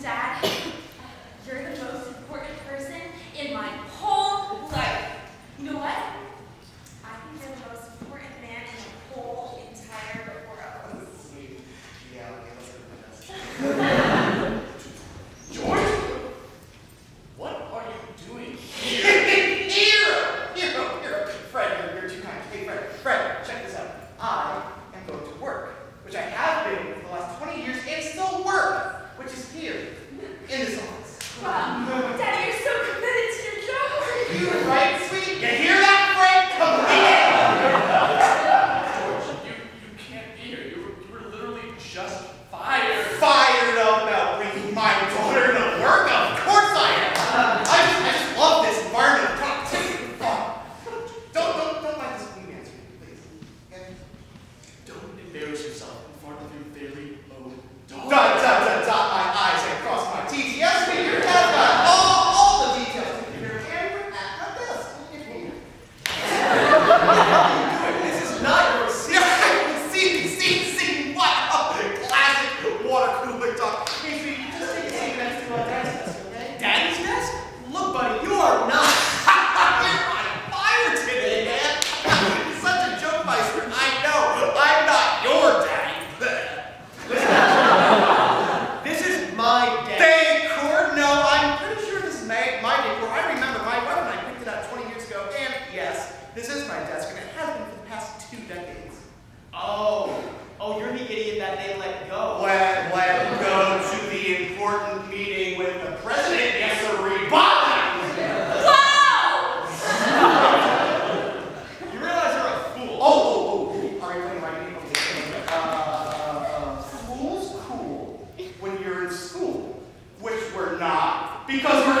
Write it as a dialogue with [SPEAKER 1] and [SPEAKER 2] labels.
[SPEAKER 1] Dad, you're the
[SPEAKER 2] most important person in
[SPEAKER 1] my
[SPEAKER 2] whole life. You
[SPEAKER 1] know what? I
[SPEAKER 2] think you're the
[SPEAKER 1] most important man in the whole entire
[SPEAKER 3] world.
[SPEAKER 2] George? What are you doing?
[SPEAKER 1] oh, oh, oh, are you playing right name? Okay. Uh, uh, uh, school's cool when you're in school, which we're not because we're